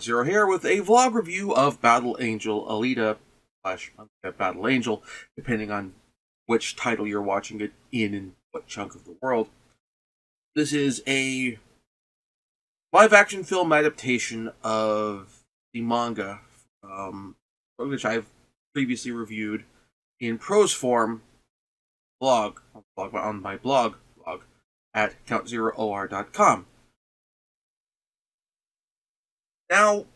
Zero here with a vlog review of Battle Angel Alita slash Battle Angel, depending on which title you're watching it in and what chunk of the world. This is a live action film adaptation of the manga, um, which I've previously reviewed in prose form blog, blog on my blog blog at countzeroor.com. Now,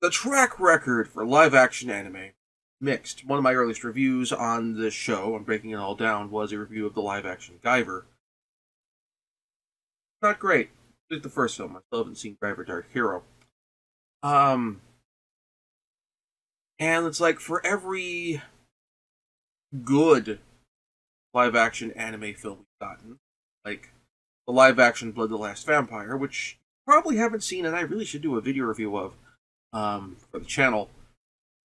the track record for live action anime mixed. One of my earliest reviews on this show, I'm breaking it all down, was a review of the live action Guyver. Not great. Like the first film. I still haven't seen Guyver Dark Hero. Um, and it's like for every good live action anime film we've gotten, like the live action Blood the Last Vampire, which probably haven't seen and I really should do a video review of um, for the channel,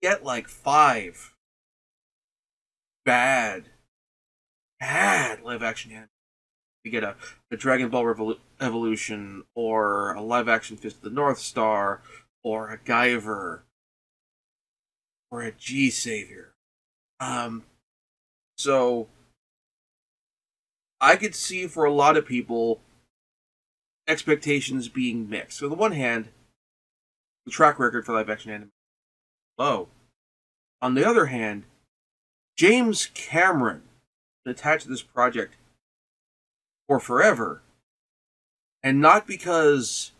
get like five bad, bad live action anime. You get a, a Dragon Ball Revol- Evolution, or a live action Fist of the North Star, or a Guyver, or a G Savior. Um, so I could see for a lot of people expectations being mixed. So on the one hand, the track record for live action anime low. On the other hand, James Cameron attached to this project for forever, and not because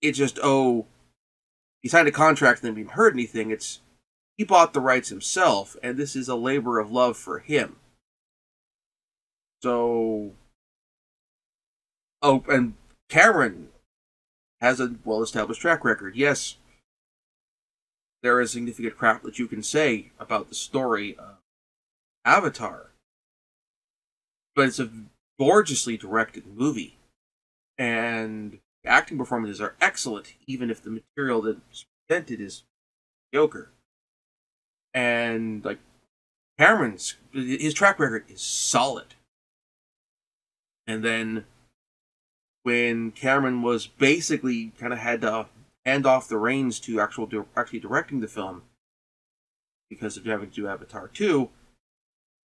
it just oh he signed a contract and then didn't heard anything. It's he bought the rights himself, and this is a labor of love for him. So, oh, and Cameron has a well established track record. Yes, there is significant crap that you can say about the story of Avatar, but it's a gorgeously directed movie, and acting performances are excellent, even if the material that's presented is mediocre. And like Cameron's, his track record is solid. And then when Cameron was basically kind of had to hand off the reins to actual actually directing the film because of having to do Avatar 2,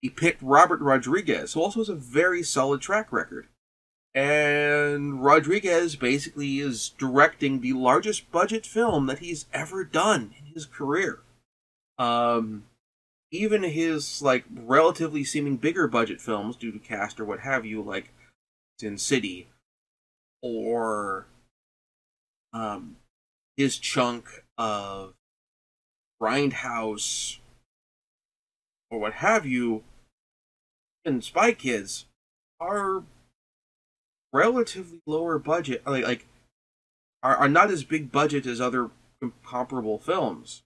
he picked Robert Rodriguez, who also has a very solid track record. And Rodriguez basically is directing the largest budget film that he's ever done in his career. Um, even his like relatively seeming bigger budget films, due to cast or what have you, like Sin City, or um, his chunk of Grindhouse or what have you, and Spy Kids are relatively lower budget, like, like are, are not as big budget as other comparable films.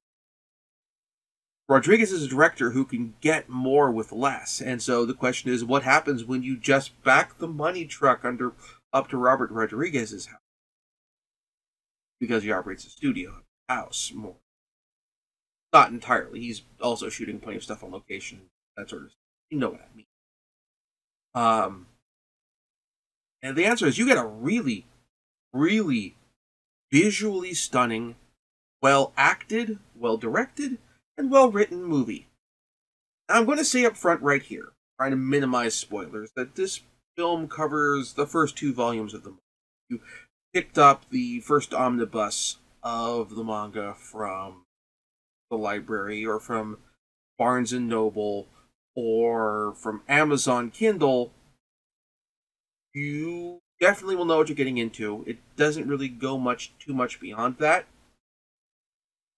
Rodriguez is a director who can get more with less, and so the question is, what happens when you just back the money truck under up to Robert Rodriguez's house because he operates a studio house more. Not entirely. He's also shooting plenty of stuff on location, that sort of stuff. You know what I mean. Um, and the answer is you get a really, really visually stunning, well acted, well directed, and well written movie. Now, I'm going to say up front right here, trying to minimize spoilers, that this film covers the first two volumes of the manga. You picked up the first omnibus of the manga from the library or from Barnes and Noble or from Amazon Kindle, you definitely will know what you're getting into. It doesn't really go much too much beyond that.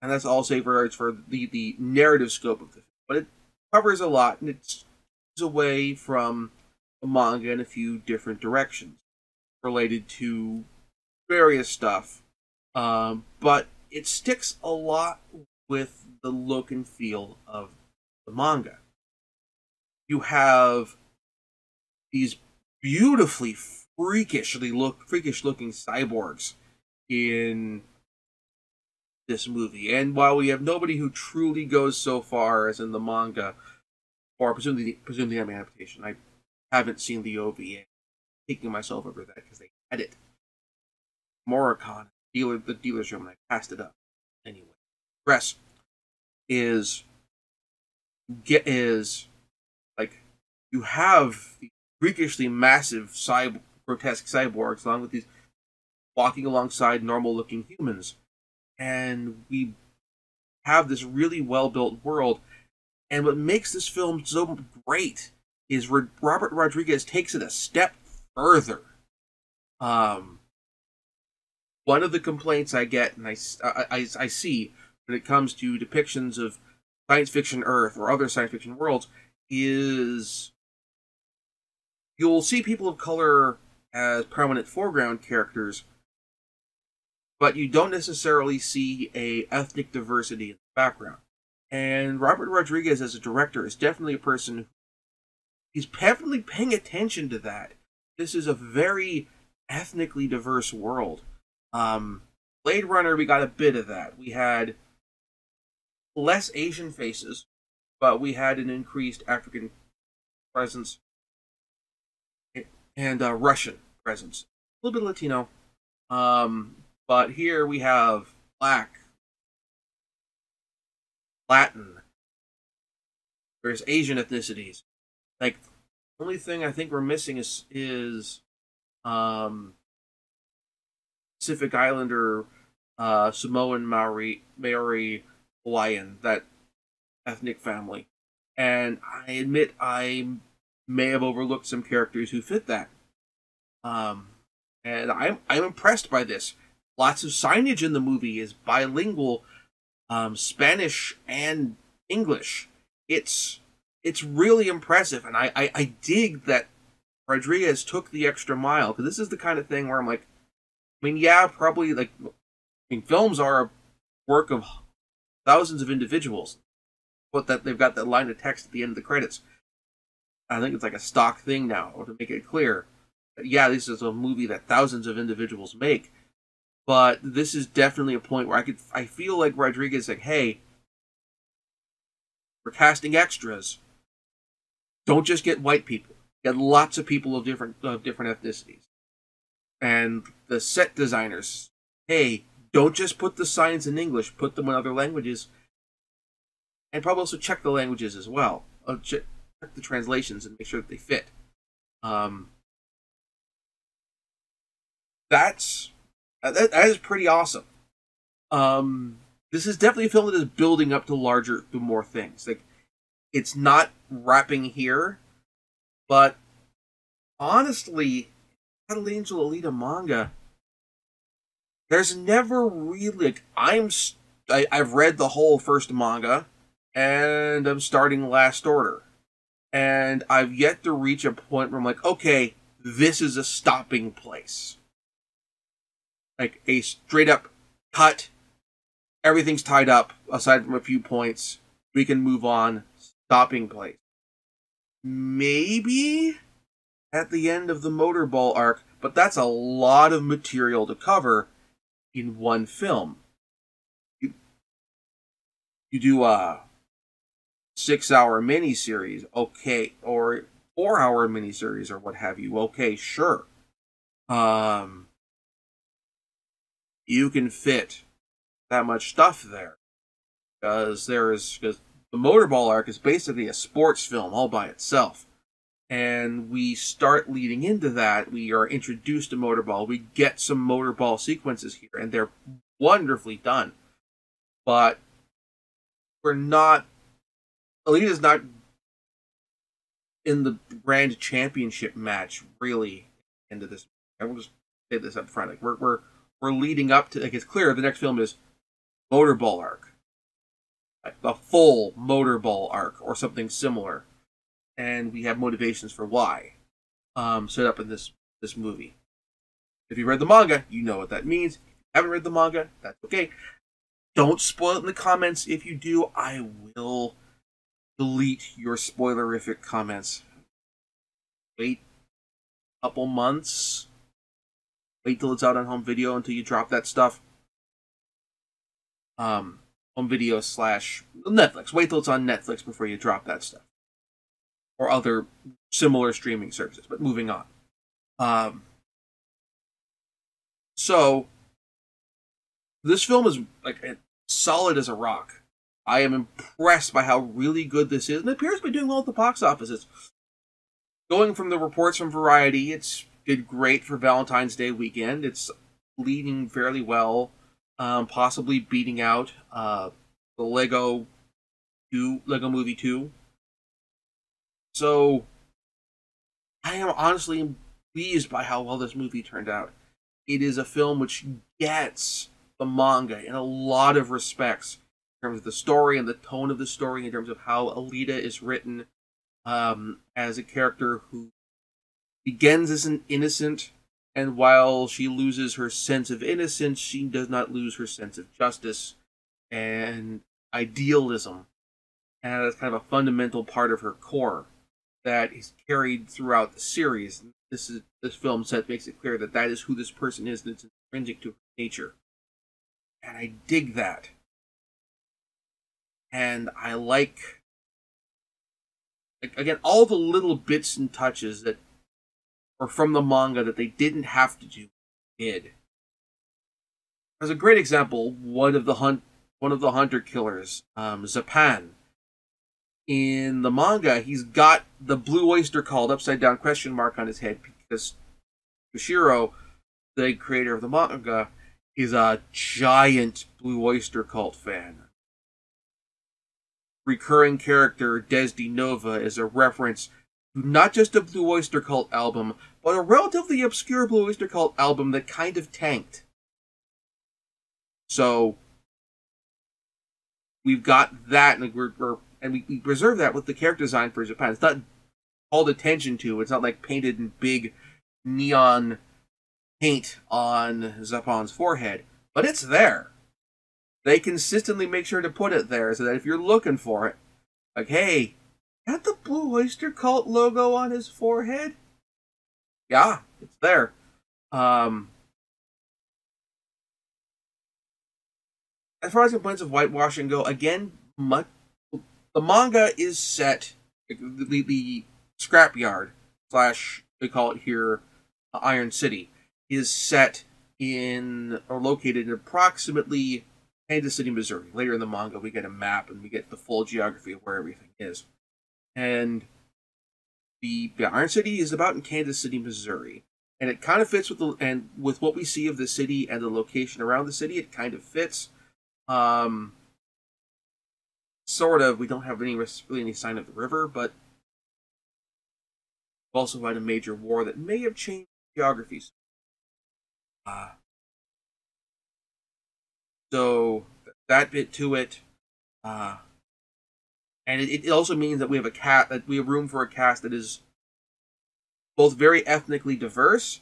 And that's all say for for the, the narrative scope of the film. But it covers a lot and it's away from manga in a few different directions related to various stuff. Um, but it sticks a lot with the look and feel of the manga. You have these beautifully freakishly look freakish looking cyborgs in this movie. And while we have nobody who truly goes so far as in the manga, or presumably presumably the adaptation, I haven't seen the OVA. Taking myself over that because they had it. Morricon dealer the dealer's room and I passed it up. Anyway. Dress is get is like you have the freakishly massive cyber grotesque cyborgs along with these walking alongside normal looking humans. And we have this really well built world. And what makes this film so great is Robert Rodriguez takes it a step further. Um, one of the complaints I get and I, I, I see when it comes to depictions of science fiction Earth or other science fiction worlds is you'll see people of color as prominent foreground characters, but you don't necessarily see a ethnic diversity in the background. And Robert Rodriguez as a director is definitely a person he's perfectly paying attention to that. This is a very ethnically diverse world. Um, Blade Runner, we got a bit of that. We had less Asian faces, but we had an increased African presence and uh, Russian presence. A little bit Latino. Um, but here we have black, Latin, there's Asian ethnicities. Like, the only thing I think we're missing is is um, Pacific Islander, uh, Samoan Maori, Maori, Hawaiian, that ethnic family. And I admit I may have overlooked some characters who fit that. Um, and I'm I'm impressed by this. Lots of signage in the movie is bilingual, um, Spanish and English. It's it's really impressive, and I, I, I dig that Rodriguez took the extra mile because this is the kind of thing where I'm like, I mean, yeah, probably like, I mean, films are a work of thousands of individuals, but that they've got that line of text at the end of the credits. I think it's like a stock thing now to make it clear. Yeah, this is a movie that thousands of individuals make, but this is definitely a point where I could I feel like Rodriguez like, hey, we're casting extras. Don't just get white people. Get lots of people of different of different ethnicities. And the set designers, hey, don't just put the signs in English, put them in other languages. And probably also check the languages as well. Uh, check, the translations and make sure that they fit. Um, that's that, that is pretty awesome. Um, this is definitely a film that is building up to larger, to more things. Like, it's not wrapping here, but honestly, Battle Angel Alita manga, there's never really like I'm. I, I've read the whole first manga, and I'm starting Last Order and I've yet to reach a point where I'm like, okay, this is a stopping place. Like a straight up cut, everything's tied up aside from a few points. We can move on, stopping place. Maybe at the end of the Motorball arc, but that's a lot of material to cover in one film. You, you do a six hour miniseries, okay, or four hour miniseries or what have you, okay, sure. Um, you can fit that much stuff there because there is because the motorball arc is basically a sports film all by itself and we start leading into that we are introduced to motorball we get some motorball sequences here and they're wonderfully done but we're not Alita's not in the grand championship match really into this. I will just say this up front. Like we're we're we're leading up to like it's clear the next film is Motorball arc. A full Motorball arc or something similar. And we have motivations for why. Um set up in this this movie. If you read the manga, you know what that means. If you haven't read the manga, that's okay. Don't spoil it in the comments. If you do, I will delete your spoilerific comments. Wait a couple months. Wait till it's out on home video until you drop that stuff. Um, home video slash Netflix. Wait till it's on Netflix before you drop that stuff. Or other similar streaming services. But moving on. Um, so, this film is like solid as a rock. I am impressed by how really good this is, and it appears to be doing well at the box office. Going from the reports from Variety, it's did great for Valentine's Day weekend. It's leading fairly well, um, possibly beating out uh, the Lego two Lego Movie two. So I am honestly pleased by how well this movie turned out. It is a film which gets the manga in a lot of respects in terms of the story and the tone of the story, in terms of how Alita is written um, as a character who begins as an innocent, and while she loses her sense of innocence, she does not lose her sense of justice and idealism. And that's kind of a fundamental part of her core that is carried throughout the series. This is this film set makes it clear that that is who this person is, and it's intrinsic to her nature. And I dig that. And I like, like again all the little bits and touches that are from the manga that they didn't have to do did. As a great example, one of the hunt one of the hunter killers, um, Zapan, in the manga, he's got the Blue Oyster Cult upside down question mark on his head because Kishiro, the creator of the manga, is a giant Blue Oyster Cult fan. Recurring character Desty Nova is a reference to not just a Blue Oyster Cult album, but a relatively obscure Blue Oyster Cult album that kind of tanked. So we've got that, and we're, we're and we, we preserve that with the character design for Zapan. It's not called attention to. It's not like painted in big neon paint on Zapan's forehead, but it's there. They consistently make sure to put it there so that if you're looking for it, like, hey, got the Blue Oyster Cult logo on his forehead? Yeah, it's there. Um, as far as complaints of whitewashing go, again, much the manga is set the, the scrapyard slash they call it here uh, Iron City is set in or located in approximately Kansas City, Missouri. Later in the manga, we get a map and we get the full geography of where everything is. And the, Iron City is about in Kansas City, Missouri, and it kind of fits with the and with what we see of the city and the location around the city. It kind of fits. Um, sort of. We don't have any really any sign of the river, but we've also had a major war that may have changed geographies. Uh, so that bit to it, uh, and it, it also means that we have a cat that we have room for a cast that is both very ethnically diverse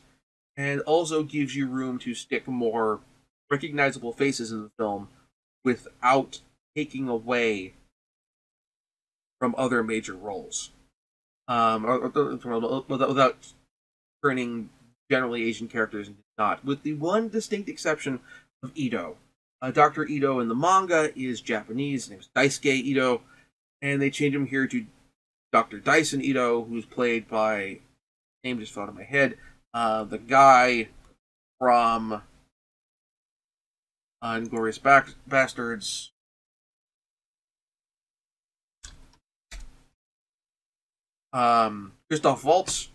and also gives you room to stick more recognizable faces in the film without taking away from other major roles, um, or, or, without turning generally Asian characters into not, with the one distinct exception of Ido. Uh, Dr. Ido in the manga is Japanese, his name is Daisuke Ido, and they change him here to Dr. Dyson Ido, who's played by, name just fell out of my head, uh, the guy from uh, Inglourious Basterds, um, Christoph Waltz,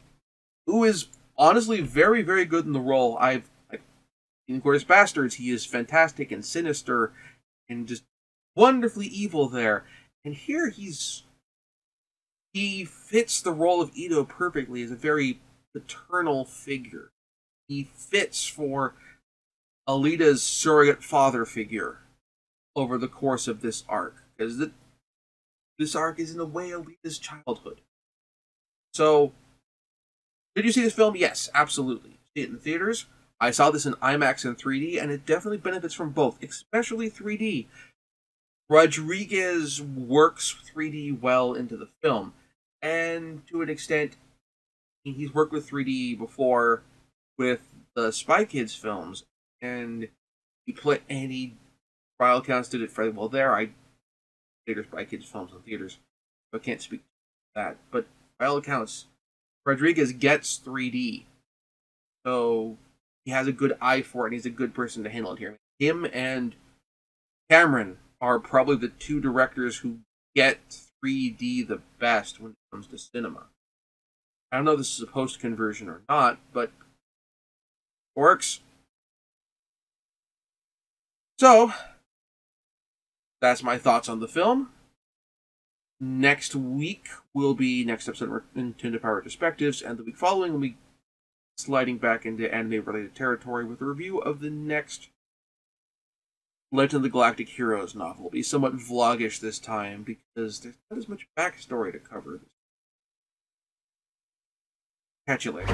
who is honestly very, very good in the role. I've, in Inglourious Basterds, he is fantastic and sinister and just wonderfully evil there. And here he's he fits the role of Ido perfectly as a very paternal figure. He fits for Alita's surrogate father figure over the course of this arc because this arc is in a way Alita's childhood. So, did you see this film? Yes, absolutely. See it in theaters. I saw this in IMAX and 3D, and it definitely benefits from both, especially 3D. Rodriguez works 3D well into the film, and to an extent, he's worked with 3D before with the Spy Kids films, and he put and he trial counts did it fairly well there. I theater Spy Kids films in theaters, so I can't speak to that. But by all accounts, Rodriguez gets 3D. So he has a good eye for it and he's a good person to handle it here. him and Cameron are probably the two directors who get 3D the best when it comes to cinema. I don't know if this is a post conversion or not, but works. So, that's my thoughts on the film. Next week will be next episode Nintendo Power Perspectives, and the week following will be sliding back into anime related territory with a review of the next Legend of the Galactic Heroes novel. Be somewhat vlogish this time because there's not as much backstory to cover. Catch you later.